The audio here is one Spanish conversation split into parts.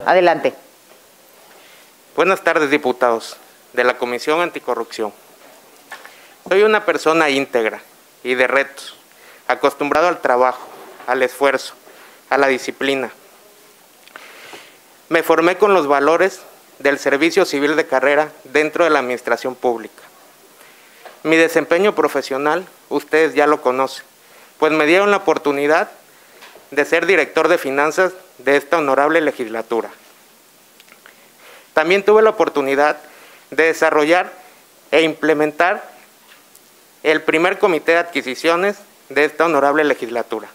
Adelante. Buenas tardes, diputados de la Comisión Anticorrupción. Soy una persona íntegra y de retos, acostumbrado al trabajo, al esfuerzo, a la disciplina. Me formé con los valores del servicio civil de carrera dentro de la administración pública. Mi desempeño profesional, ustedes ya lo conocen, pues me dieron la oportunidad de ser director de finanzas de esta honorable legislatura. También tuve la oportunidad de desarrollar e implementar el primer comité de adquisiciones de esta honorable legislatura.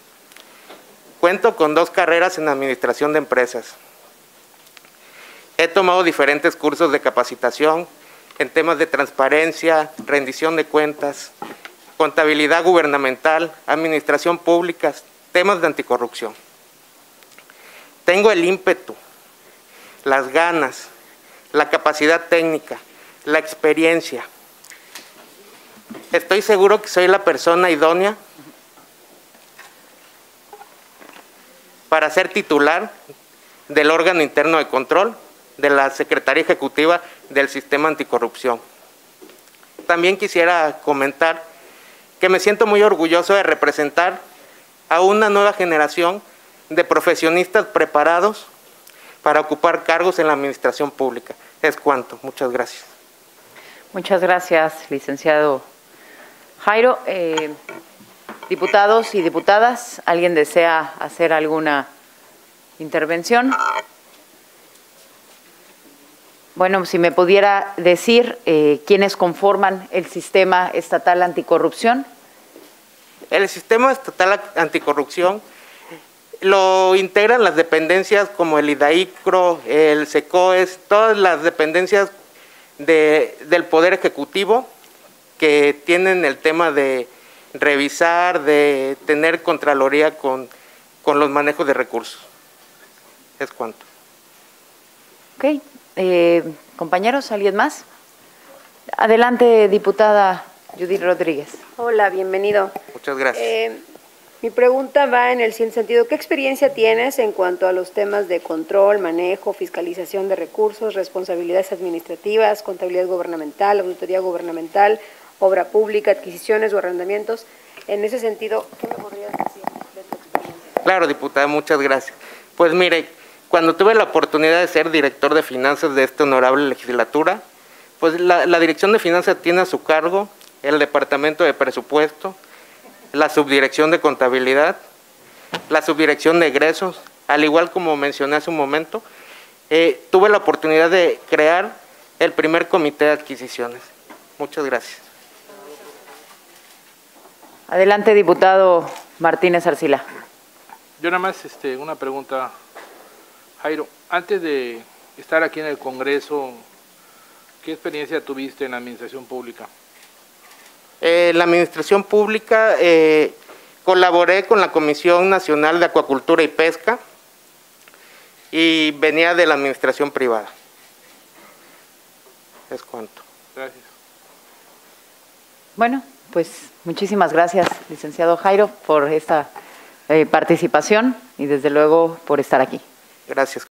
Cuento con dos carreras en administración de empresas. He tomado diferentes cursos de capacitación en temas de transparencia, rendición de cuentas, contabilidad gubernamental, administración pública, temas de anticorrupción. Tengo el ímpetu, las ganas, la capacidad técnica, la experiencia. Estoy seguro que soy la persona idónea para ser titular del órgano interno de control de la Secretaría Ejecutiva del Sistema Anticorrupción. También quisiera comentar que me siento muy orgulloso de representar a una nueva generación de profesionistas preparados para ocupar cargos en la administración pública. Es cuanto. Muchas gracias. Muchas gracias, licenciado Jairo. Eh, diputados y diputadas, ¿alguien desea hacer alguna intervención? Bueno, si me pudiera decir eh, quiénes conforman el sistema estatal anticorrupción. El sistema estatal anticorrupción lo integran las dependencias como el IDAICRO, el SECOES, todas las dependencias del Poder Ejecutivo que tienen el tema de revisar, de tener contraloría con, con los manejos de recursos. Es cuanto. Ok. Eh, compañeros, ¿alguien más? Adelante, diputada Judith Rodríguez. Hola, bienvenido. Muchas gracias. Eh, mi pregunta va en el sentido, ¿qué experiencia tienes en cuanto a los temas de control, manejo, fiscalización de recursos, responsabilidades administrativas, contabilidad gubernamental, auditoría gubernamental, obra pública, adquisiciones o arrendamientos? En ese sentido, ¿qué me podrías decir de tu experiencia? Claro, diputada, muchas gracias. Pues mire, cuando tuve la oportunidad de ser director de finanzas de esta honorable legislatura, pues la, la Dirección de Finanzas tiene a su cargo el Departamento de Presupuesto, la subdirección de contabilidad, la subdirección de egresos, al igual como mencioné hace un momento, eh, tuve la oportunidad de crear el primer comité de adquisiciones. Muchas gracias. Adelante, diputado Martínez Arcila. Yo nada más este, una pregunta, Jairo. Antes de estar aquí en el Congreso, ¿qué experiencia tuviste en la administración pública? Eh, la administración pública, eh, colaboré con la Comisión Nacional de Acuacultura y Pesca y venía de la administración privada. Es cuanto. Gracias. Bueno, pues muchísimas gracias, licenciado Jairo, por esta eh, participación y desde luego por estar aquí. Gracias.